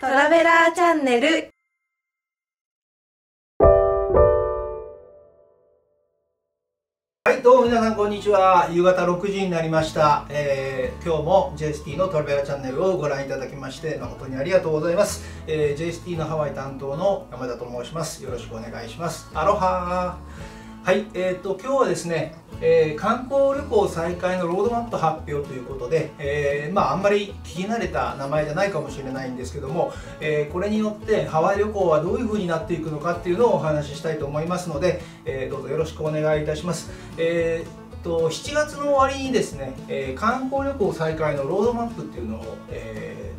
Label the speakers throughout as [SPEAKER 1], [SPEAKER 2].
[SPEAKER 1] トラベラーチャンネル。
[SPEAKER 2] はいどうも皆さんこんにちは。夕方6時になりました、えー今日も JST のトラベラーチャンネルをご覧いただきまして誠にありがとうございます、えー JST のハワイ担当の山田と申します。よろしくお願いします。アロハはいえー、と今日はですね、えー観光旅行再開のロードマップ発表ということで、えーまああんまり聞き慣れた名前じゃないかもしれないんですけども、えーこれによってハワイ旅行はどういう風になっていくのかっていうのをお話ししたいと思いますので、えーどうぞよろしくお願いいたします。えーと7月の終わりにですね、え観光旅行再開のロードマップっていうのを、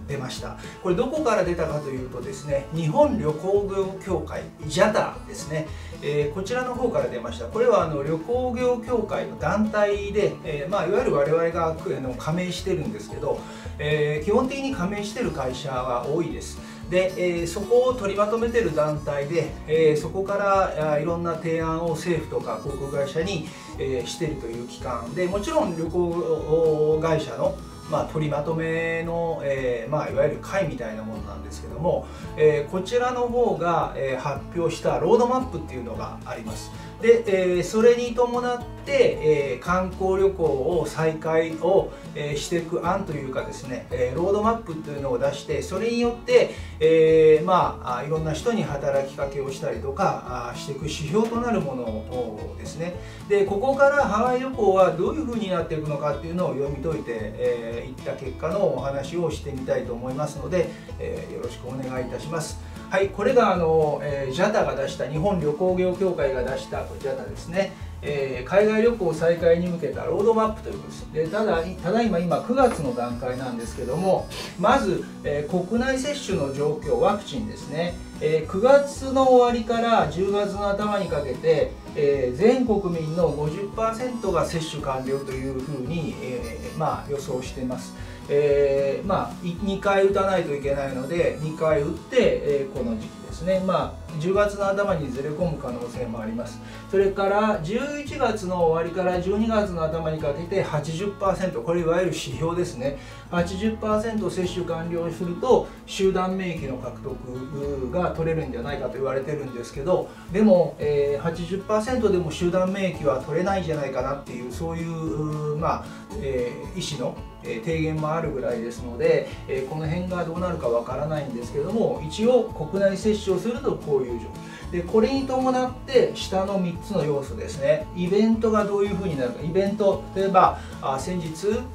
[SPEAKER 2] 出ました。これどこから出たかというとですね日本旅行業協会 JATA ですね、えーこちらの方から出ました。これはあの旅行業協会の団体で、えーまあ、いわゆる我々がの加盟してるんですけど、えー基本的に加盟してる会社は多いです。で、えーそこを取りまとめてる団体で、えーそこからあいろんな提案を政府とか航空会社に、えーしてるという機関でもちろん旅行会社のまあ、取りまとめの、えーまあ、いわゆる会みたいなものなんですけども、えーこちらの方が、え発表したロードマップっていうのがあります。で、えーそれに伴って、えー観光旅行を再開を、えーしていく案というかですね、えロードマップというのを出してそれによって、えまあいろんな人に働きかけをしたりとかしていく指標となるものをですねでここからハワイ旅行はどういうふうになっていくのかっていうのを読み解いて、えーった結果のお話をしてみたいと思いますので、えよろしくお願いいたします。はい、これがあの、えー JATA が出した日本旅行業協会が出したこれ JATA ですね、えー海外旅行再開に向けたロードマップということです。でただただいま今9月の段階なんですけどもまず、えー国内接種の状況ワクチンですね、えー9月の終わりから10月の頭にかけて、えー全国民の50%が接種完了というふうに、えーまあ、予想しています。えーまあ、2回打たないといけないので2回打って、えーこの時期ですね、まあ、10月の頭にずれ込む可能性もあります。それから11月の終わりから12月の頭にかけて80%これいわゆる指標ですね。80%接種完了すると集団免疫の獲得が取れるんじゃないかと言われてるんですけどでも、えー80%でも集団免疫は取れないんじゃないかなっていうそういう、まあえー医師の提言もあるぐらいですので、えーこの辺がどうなるかわからないんですけども一応国内接種をするとこういう状でこれに伴って下の3つの要素ですね。イベントがどういうふうになるか。イベント例えばあ先日、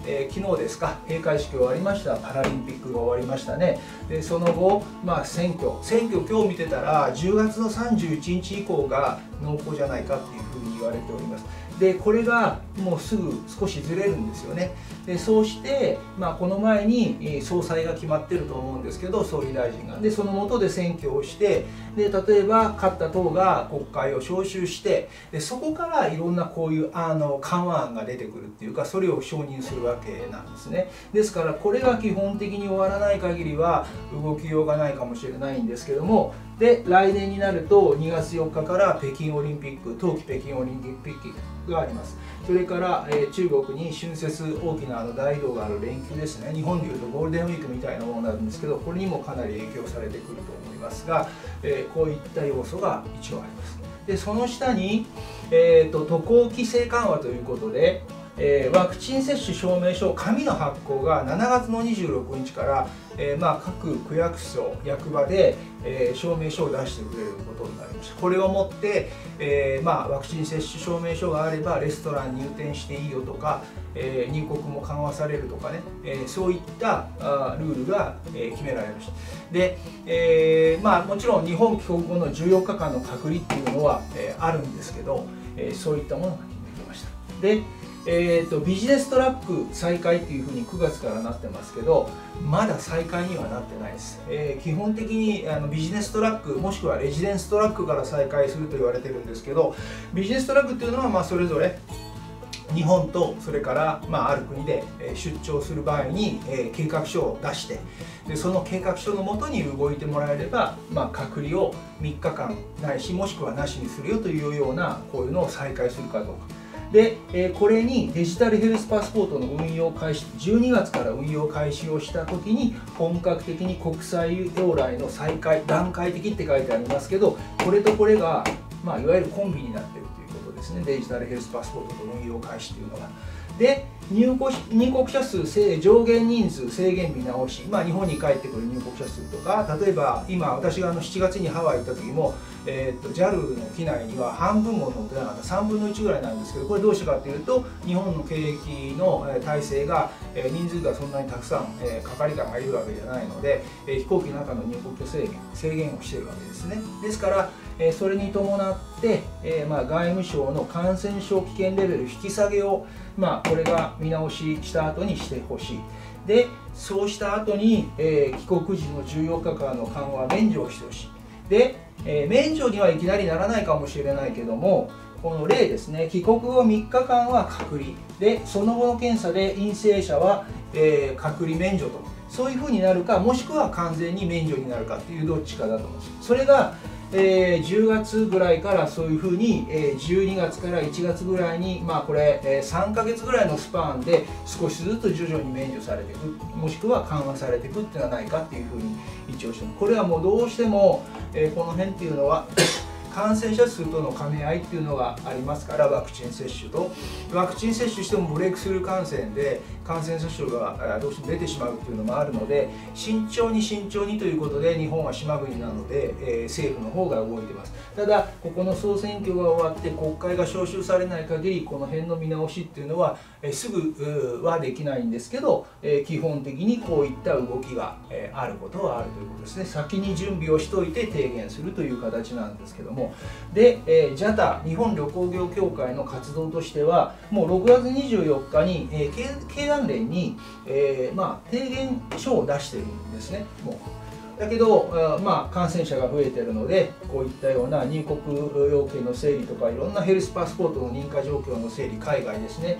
[SPEAKER 2] えー昨日ですか。閉会式終わりました。パラリンピックが終わりましたね。でその後、まあ、選挙。選挙今日見てたら10月の31日以降が濃厚じゃないかっていうふうに言われております。でこれがもうすぐ少しずれるんですよね。でそうして、まあ、この前に総裁が決まってると思うんですけど総理大臣が。でその下で選挙をしてで例えば勝った党が国会を招集してでそこからいろんなこういうあの緩和案が出てくるっていうかそれを承認するわけなんですね。ですからこれが基本的に終わらない限りは動きようがないかもしれないんですけどもで来年になると2月4日から北京オリンピック冬季北京オリンピックがあります。それから、えー中国に春節大きなあの大移動がある連休ですね。日本でいうとゴールデンウィークみたいなものなんですけどこれにもかなり影響されてくると思いますが、えーこういった要素が一応あります。でその下に、えー、と渡航規制緩和ということで、えーワクチン接種証明書紙の発行が7月の26日から、えーまあ、各区役所役場で、えー証明書を出してくれることになりました。これをもって、えまあ、ワクチン接種証明書があればレストラン入店していいよとか、え入国も緩和されるとかね、えそういったあルールが、え決められました。で、えまあ、もちろん日本帰国後の14日間の隔離っていうのは、えあるんですけど、えそういったものが決めてました。でえー、とビジネストラック再開っていうふうに9月からなってますけどまだ再開にはなってないです、えー基本的にあのビジネストラックもしくはレジデンストラックから再開すると言われてるんですけどビジネストラックっていうのはまあそれぞれ日本とそれから、まあ、ある国で出張する場合に、え計画書を出してでその計画書のもとに動いてもらえれば、まあ、隔離を3日間ないしもしくはなしにするよというようなこういうのを再開するかどうか。で、えこれにデジタルヘルスパスポートの運用開始12月から運用開始をした時に本格的に国際往来の再開段階的って書いてありますけどこれとこれが、まあ、いわゆるコンビになってるということですねデジタルヘルスパスポートと運用開始というのが。で入国入国者数上限人数制限見直し、まあ、日本に帰ってくる入国者数とか例えば今私があの7月にハワイ行った時も、えー、っと JAL の機内には半分も乗ってなかった。3分の1ぐらいなんですけどこれどうしてかっていうと日本の検疫の体制が人数がそんなにたくさん係官がいるわけじゃないので飛行機の中の入国者制限制限をしてるわけですね。ですからそれに伴って、まあ、外務省の感染症危険レベル引き下げをまあ、これが見直しした後にしてほしい。でそうした後に、えー、帰国時の14日間の緩和免除をしてほしい。で、えー、免除にはいきなりならないかもしれないけどもこの例ですね帰国後3日間は隔離。でその後の検査で陰性者は、えー、隔離免除と。そういうふうになるかもしくは完全に免除になるかっていうどっちかだと思うんです。それがえー、10月ぐらいからそういうふうに、えー、12月から1月ぐらいに、まあ、これ、えー、3ヶ月ぐらいのスパンで少しずつ徐々に免除されていくもしくは緩和されていくっていうのはないかっていうふうに一応してこれはもうどうしても、えー、この辺っていうのは感染者数との兼ね合いっていうのがありますからワクチン接種と。ワクチン接種してもブレイクスルー感染で感染者数がどうしても出てしまうっていうのもあるので慎重に慎重にということで日本は島国なので、えー、政府の方が動いてます。ただここの総選挙が終わって国会が召集されない限りこの辺の見直しっていうのは、えー、すぐはできないんですけど、えー、基本的にこういった動きが、えあることはあるということですね。先に準備をしといて提言するという形なんですけども。で、えー、JATA 日本旅行業協会の活動としてはもう6月24日に、えー、経団連に、えー、まあ、提言書を出してるんですね。もうだけど、まあ、感染者が増えてるのでこういったような入国要件の整理とかいろんなヘルスパスポートの認可状況の整理海外ですね。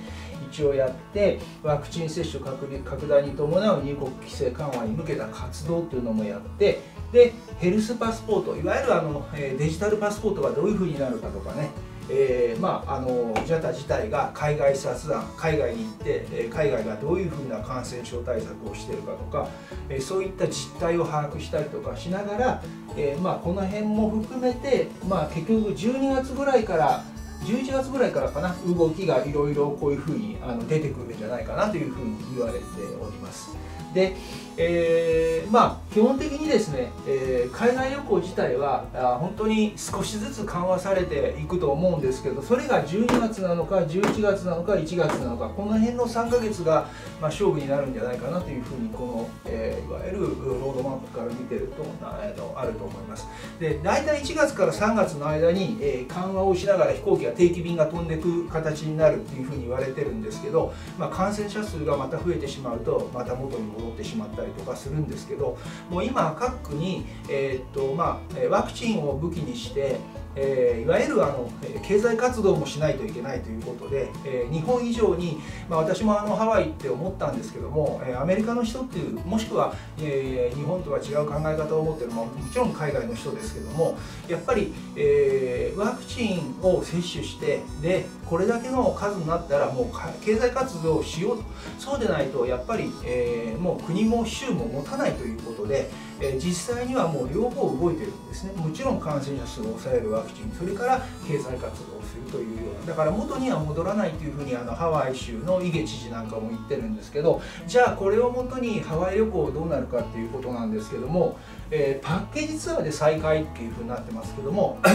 [SPEAKER 2] 一応やってワクチン接種拡大に伴う入国規制緩和に向けた活動っていうのもやってでヘルスパスポートいわゆるあのデジタルパスポートがどういうふうになるかとかねえー、まああの JATA 自体が海外視察団海外に行って、え海外がどういうふうな感染症対策をしているかとか、えそういった実態を把握したりとかしながら、えー、まあ、この辺も含めて、まあ、結局12月ぐらいから11月ぐらいからかな動きがいろいろこういうふうにあの出てくるんじゃないかなというふうに言われております。でえー、まあ基本的にですね、えー、海外旅行自体はあ本当に少しずつ緩和されていくと思うんですけどそれが12月なのか11月なのか1月なのかこの辺の3ヶ月が、まあ、勝負になるんじゃないかなというふうにこの、えー、いわゆるロードマップから見てるとあのあると思います。で大体1月から3月の間に、えー、緩和をしながら飛行機が定期便が飛んでいく形になるっていうふうに言われてるんですけど、まあ、感染者数がまた増えてしまうとまた元に戻ってしまったりとかするんですけどもう今各区に、えー、っとまあ、ワクチンを武器にしてえー、いわゆるあの経済活動もしないといけないということで、えー、日本以上に、まあ、私もあのハワイって思ったんですけども、えー、アメリカの人っていうもしくは、え日本とは違う考え方を持ってるのももちろん海外の人ですけどもやっぱり、えワクチンを接種してでこれだけの数になったらもう経済活動をしようと。そうでないとやっぱり、えもう国も州も持たないということで、え実際にはもう両方動いてるんですね。もちろん感染者数を抑えるクチンそれから経済活動をするというようなだから元には戻らないというふうにあのハワイ州のイゲ知事なんかも言ってるんですけどじゃあこれをもとにハワイ旅行どうなるかっていうことなんですけども、えー、パッケージツアーで再開っていうふうになってますけども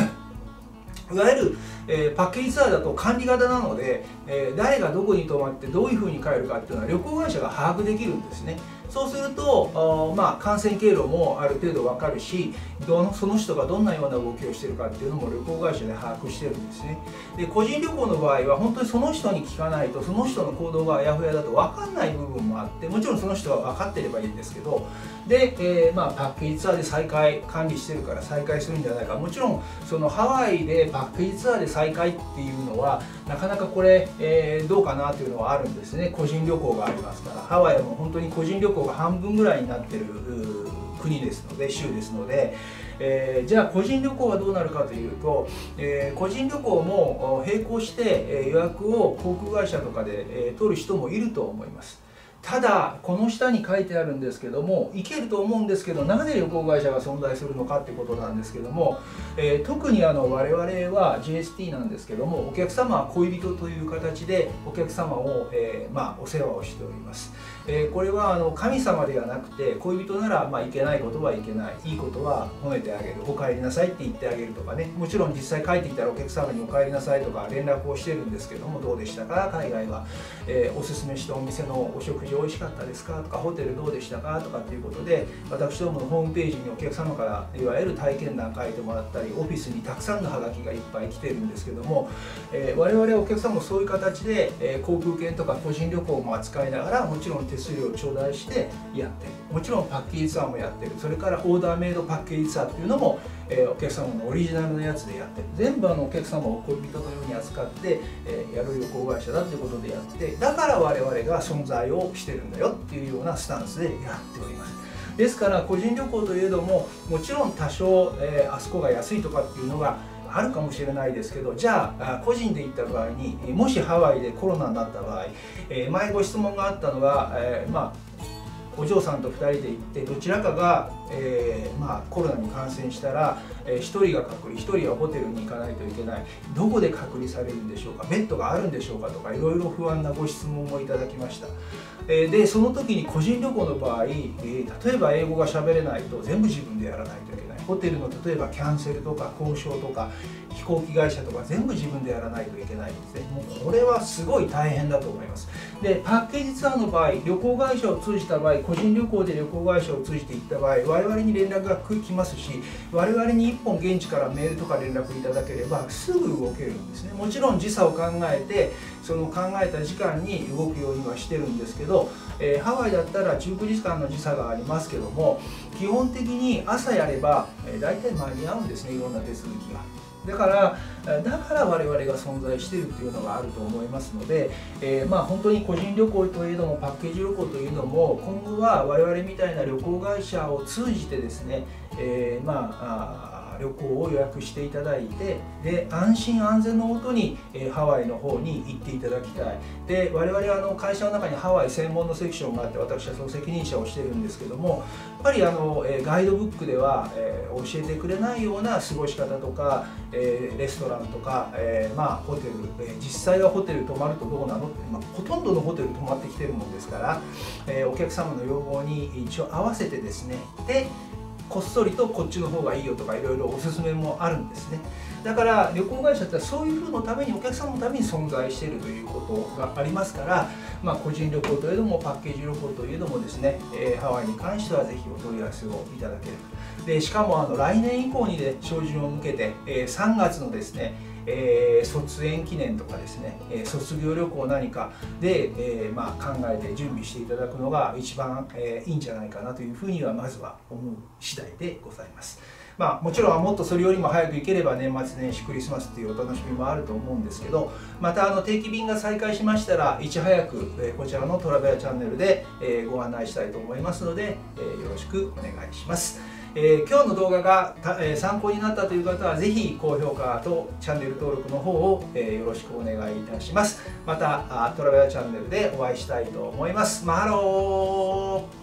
[SPEAKER 2] いわゆる、えー、パッケージツアーだと管理型なので、えー、誰がどこに泊まってどういうふうに帰るかっていうのは旅行会社が把握できるんですね。そうするとまあ、感染経路もある程度分かるしどのその人がどんなような動きをしてるかっていうのも旅行会社で把握してるんですね。で個人旅行の場合は本当にその人に聞かないとその人の行動があやふやだと分かんない部分もあってもちろんその人は分かってればいいんですけどで、えー、まあ、パッケージツアーで再開管理してるから再開するんじゃないか。もちろんそのハワイでパッケージツアーで再開っていうのはなかなかこれ、えー、どうかなっていうのはあるんですね。個人旅行がありますから。ハワイはもう本当に個人旅行が半分ぐらいになってる国ですので州ですので、えー、じゃあ個人旅行はどうなるかというと、えー、個人旅行も並行して予約を航空会社とかで、え取る人もいると思います。ただこの下に書いてあるんですけども行けると思うんですけどなぜ旅行会社が存在するのかってことなんですけども、えー、特にあの我々は JST なんですけどもお客様は恋人という形でお客様を、えー、まあ、お世話をしております。えー、これはあの神様ではなくて恋人ならまあいけないことはいけない。いいことは褒めてあげる。お帰りなさいって言ってあげるとかね。もちろん実際帰ってきたらお客様にお帰りなさいとか連絡をしてるんですけどもどうでしたか？海外は、えー、おすすめしたお店のお食事美味しかったですか？とかホテルどうでしたか？とかっていうことで私どものホームページにお客様からいわゆる体験談書いてもらったりオフィスにたくさんのハガキがいっぱい来てるんですけども、えー、我々お客様もそういう形で、え、航空券とか個人旅行も扱いながらもちろん手数料を頂戴してやってる。もちろんパッケージツアーもやってる。それからオーダーメイドパッケージツアーっていうのも、えー、お客様のオリジナルのやつでやってる。全部あのお客様を恋人のように扱って、えー、やる旅行会社だっていうことでやってだから我々が存在をしてるんだよっていうようなスタンスでやっております。ですから個人旅行といえどももちろん多少、えー、あそこが安いとかっていうのがあるかもしれないですけどじゃあ個人で行った場合にもしハワイでコロナになった場合、えー、前ご質問があったのが、えー、まあお嬢さんと2人で行ってどちらかが、えー、まあ、コロナに感染したら、えー、1人が隔離1人はホテルに行かないといけない。どこで隔離されるんでしょうか？ベッドがあるんでしょうかとかいろいろ不安なご質問もいただきました、えー、でその時に個人旅行の場合、え例えば英語が喋れないと全部自分でやらないといけない。ホテルの例えばキャンセルとか交渉とか飛行機会社とか全部自分でやらないといけないんですね。もうこれはすごい大変だと思います。でパッケージツアーの場合旅行会社を通じた場合個人旅行で旅行会社を通じて行った場合我々に連絡が来ますし我々に1本現地からメールとか連絡いただければすぐ動けるんですねもちろん時差を考えてその考えた時間に動くようにはしてるんですけど、えー、ハワイだったら19時間の時差がありますけども基本的に朝やれば、えー、大体間に合うんですねいろんな手続きが。だからだから我々が存在しているっていうのがあると思いますので、えー、まあ本当に個人旅行といえどもパッケージ旅行というのも今後は我々みたいな旅行会社を通じてですね、えー、まあ旅行を予約していただいてで安心安全のもとに、え、ハワイの方に行っていただきたい。で我々あの会社の中にハワイ専門のセクションがあって私はその責任者をしてるんですけどもやっぱりあの、え、ガイドブックでは、え、教えてくれないような過ごし方とか、えレストランとか、えまあ、ホテル、え実際はホテル泊まるとどうなのって、まあ、ほとんどのホテル泊まってきてるもんですから、えお客様の要望に一応合わせてですねでこっそりとこっちの方がいいよとかいろいろおすすめもあるんですね。だから旅行会社ってそういうふうのためにお客様のために存在しているということがありますから、まあ、個人旅行といえどもパッケージ旅行といえどもですね、えー、ハワイに関してはぜひお問い合わせをいただければでしかもあの来年以降にね照準を向けて、えー、3月のですねえー、卒園記念とかですね、えー、卒業旅行何かで、えー、まあ、考えて準備していただくのが一番、えいいんじゃないかなというふうにはまずは思う次第でございます。まあ、もちろんもっとそれよりも早く行ければ年末年始クリスマスっていうお楽しみもあると思うんですけどまたあの定期便が再開しましたらいち早く、えこちらのトラベラチャンネルで、えご案内したいと思いますので、えよろしくお願いします。えー、今日の動画が、え、参考になったという方はぜひ高評価とチャンネル登録の方を、え、よろしくお願いいたします。またトラベラチャンネルでお会いしたいと思います。マハロー！